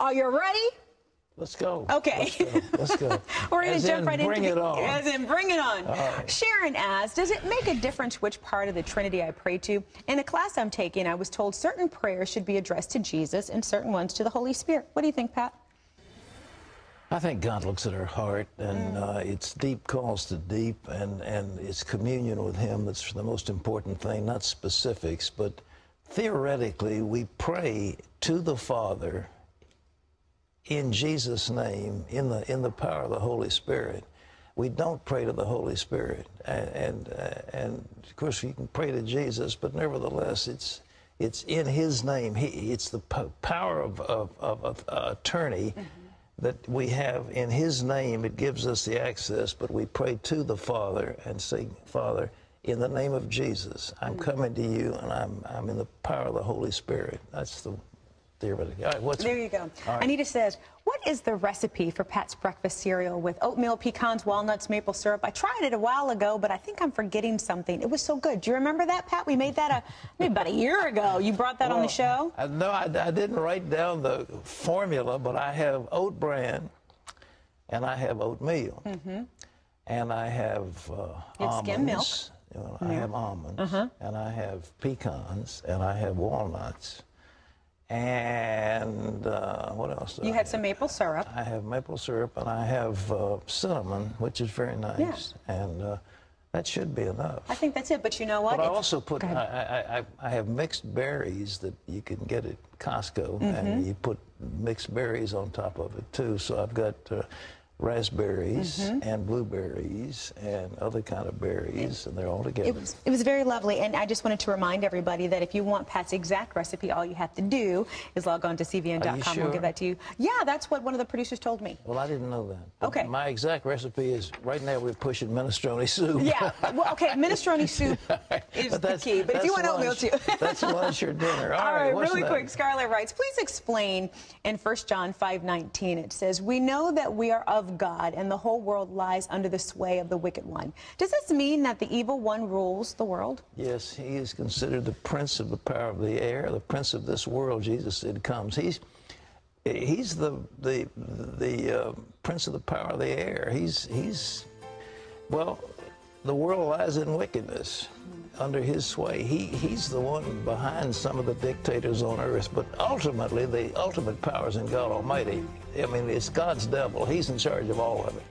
Are you ready? Let's go. Okay. Let's go. Let's go. We're going to jump in, right bring into it the, on. As in, bring it on. right. Sharon asks, does it make a difference which part of the Trinity I pray to? In a class I'm taking, I was told certain prayers should be addressed to Jesus and certain ones to the Holy Spirit. What do you think, Pat? I think God looks at our heart, and Mm. uh, it's deep calls to deep, and, and it's communion with Him that's the most important thing, not specifics, but theoretically, we pray to the Father in Jesus' name, in the, in the power of the Holy Spirit. We don't pray to the Holy Spirit. And, and, uh, and of course, you can pray to Jesus, but nevertheless, it's, it's in His name. He, it's the po- power of, of, of, of uh, attorney that we have in His name. It gives us the access, but we pray to the Father and say, Father, in the name of Jesus, I'm coming to you, and I'm, I'm in the power of the Holy Spirit. That's the theoretically. All right, what's There you go. Right. Anita says, what is the recipe for Pat's breakfast cereal with oatmeal, pecans, walnuts, maple syrup? I tried it a while ago, but I think I'm forgetting something. It was so good. Do you remember that, Pat? We made that a, maybe about a year ago. You brought that on the show? I, no, I, I didn't write down the formula, but I have oat bran, and I have oatmeal, mm-hmm. and I have uh, have skim milk. You know, I have almonds, uh-huh. and I have pecans, and I have walnuts, and uh, what else? You had have? some maple syrup. I have maple syrup, and I have uh, cinnamon, which is very nice, Yeah. and uh, that should be enough. I think that's it. But you know what? But I It's- also put I. I, I, I have mixed berries that you can get at Costco, Mm-hmm. and you put mixed berries on top of it too. So I've got raspberries Mm-hmm. and blueberries and other kind of berries, and they're all together. It was, it was very lovely, and I just wanted to remind everybody that if you want Pat's exact recipe, all you have to do is log on to cbn.com. You We'll give that to you. Yeah, that's what one of the producers told me. well, I didn't know that. Okay. My exact recipe is right now we're pushing minestrone soup. Yeah, well, okay, minestrone soup is the key. But if you want oatmeal too. that's lunch or dinner. All right, what's really quick. Scarlett writes, please explain in 1 John 5:19. It says, "We know that we are God, and the whole world lies under the sway of the wicked one." Does this mean that the evil one rules the world? Yes, he is considered the prince of the power of the air, the prince of this world. Jesus said comes. He's he's the the the uh, prince of the power of the air. He's he's well, the world lies in wickedness under his sway. He he's the one behind some of the dictators on earth, but ultimately the ultimate power is in God Almighty. I mean, it's God's devil. He's in charge of all of it.